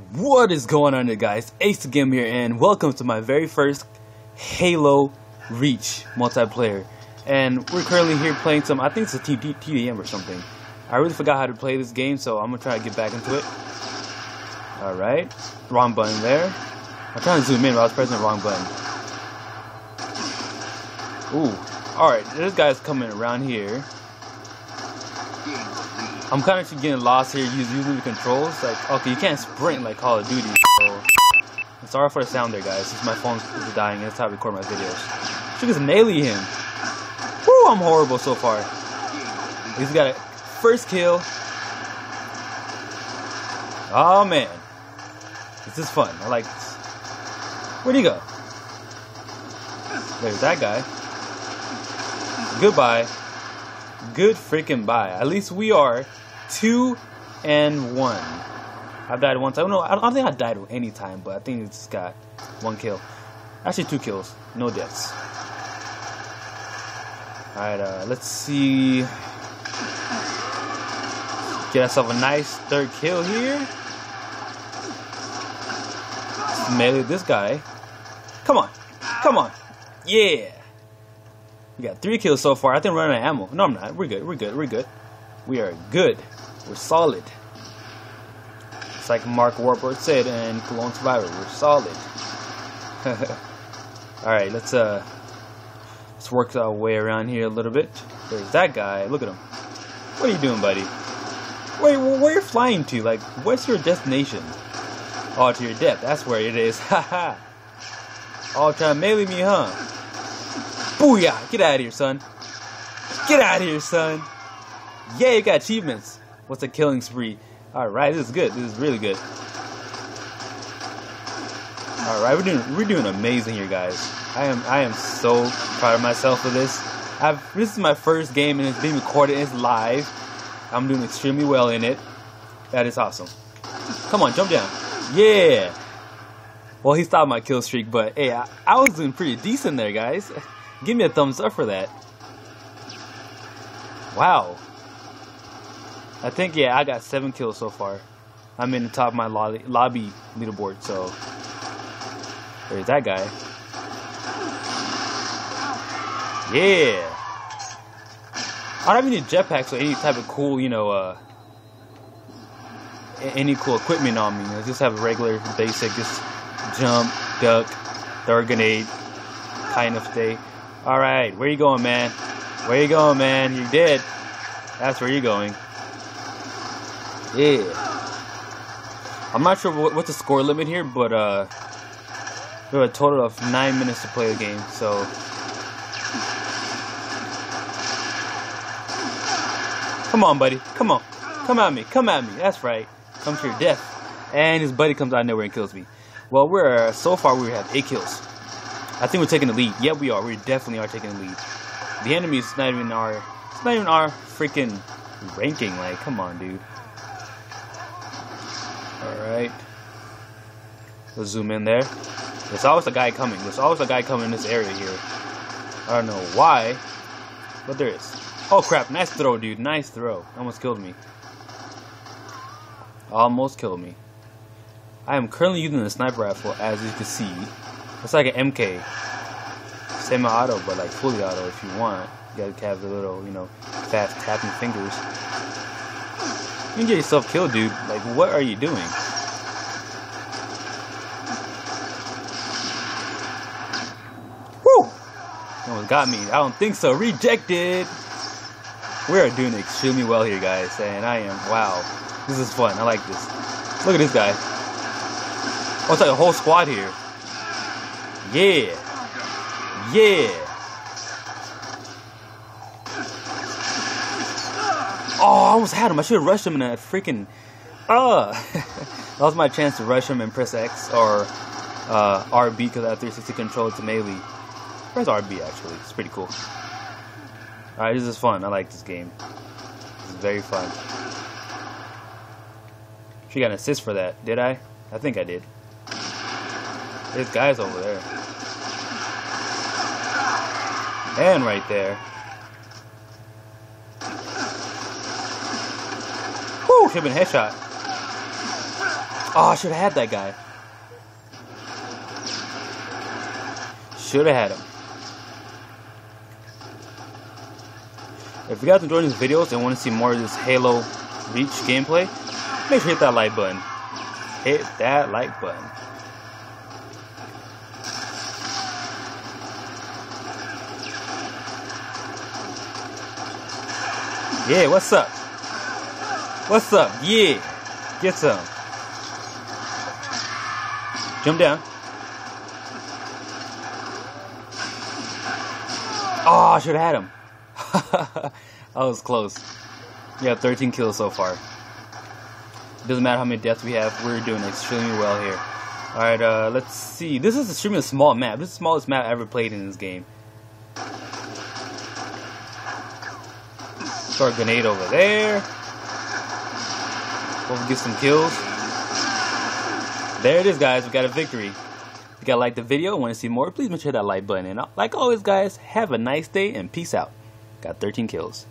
What is going on there guys? Ace Game here and welcome to my very first Halo Reach multiplayer. And we're currently here playing some, I think it's a TD TDM or something. I really forgot how to play this game so I'm gonna try to get back into it. Alright, wrong button there. I'm trying to zoom in but I was pressing the wrong button. Ooh, alright, this guy's coming around here. I'm kind of getting lost here using the controls. Like, okay, you can't sprint like Call of Duty. So, I'm sorry for the sound there, guys. My phone is dying, that's how I record my videos. Should just melee him. Whoo, I'm horrible so far. He's got a first kill. Oh man, this is fun. I like this. Where'd he go? There's that guy. Goodbye. Good freaking bye. At least we are two and one. I've died once. I don't know. I don't think I died any time, but I think it's got one kill. Actually, two kills. No deaths. Alright, uh, let's see. Get ourselves a nice third kill here. Melee this guy. Come on. Come on. Yeah. We got three kills so far. I think we're running out of ammo. No, I'm not. We're good. We're good. We're good. We are good. We're solid. It's like Mark Wahlberg said in Lone Survivor. We're solid. All right, let's uh, let's work our way around here a little bit. There's that guy. Look at him. What are you doing, buddy? Wait, where are you flying to? Like, what's your destination? Oh, to your death. That's where it is. Haha. All trying to melee me, huh? Booyah! Get out of here, son. Get out of here, son. Yeah, you got achievements. What's a killing spree? Alright, this is good. This is really good. Alright, we're doing we're doing amazing here, guys. I am I am so proud of myself for this. I've this is my first game and it's being recorded, it's live. I'm doing extremely well in it. That is awesome. Come on, jump down. Yeah. Well, he stopped my kill streak, but hey, I, I was doing pretty decent there, guys. Give me a thumbs up for that. Wow. I think, yeah, I got seven kills so far. I'm in the top of my lobby, lobby leaderboard, so there's that guy. Yeah. I don't even need jetpacks or any type of cool, you know, uh, any cool equipment on me. I just have a regular, basic, just jump, duck, throw grenade, kind of thing. Alright, where you going, man? Where you going, man? You did. That's where you're going. Yeah. I'm not sure what, what's the score limit here, but uh, we have a total of nine minutes to play the game, so. Come on, buddy. Come on. Come at me. Come at me. That's right. Come to your death. And his buddy comes out of nowhere and kills me. Well, we're so far we have eight kills. I think we're taking the lead. Yeah, we are. We definitely are taking the lead. The enemy is not even our. It's not even our freaking ranking. Like, come on, dude. All right. Let's zoom in there. There's always a guy coming. There's always a guy coming in this area here. I don't know why, but there is. Oh crap! Nice throw, dude. Nice throw. Almost killed me. Almost killed me. I am currently using the sniper rifle, as you can see. It's like an MK. Semi-auto, but like fully auto if you want. You gotta have the little, you know, fast tapping fingers. You can get yourself killed, dude. Like, what are you doing? Woo! Almost got me. I don't think so. Rejected! We are doing extremely well here, guys. And I am, wow. This is fun. I like this. Look at this guy. Oh, it's like a whole squad here. Yeah. Yeah. Oh, I almost had him. I should have rushed him in that freaking. Uh, that was my chance to rush him and press X or uh, RB because I have 360 control to melee. Press RB actually. It's pretty cool. Alright, this is fun. I like this game. It's very fun. She got an assist for that, did I? I think I did. There's guys over there. And right there. Woo! Should've been headshot. Oh, I should have had that guy. Should have had him. If you guys enjoyed these videos and want to see more of this Halo Reach gameplay, make sure to hit that like button. Hit that like button. Yeah, what's up? What's up? Yeah. Get some. Jump down. Oh, I should have had him. that was close. Yeah, 13 kills so far. It Doesn't matter how many deaths we have, we're doing extremely well here. Alright, uh, let's see. This is extremely small map. This is the smallest map I ever played in this game. A grenade over there. Hope we get some kills. There it is, guys. We got a victory. If you guys like the video want to see more, please make sure that like button. And like always, guys, have a nice day and peace out. Got 13 kills.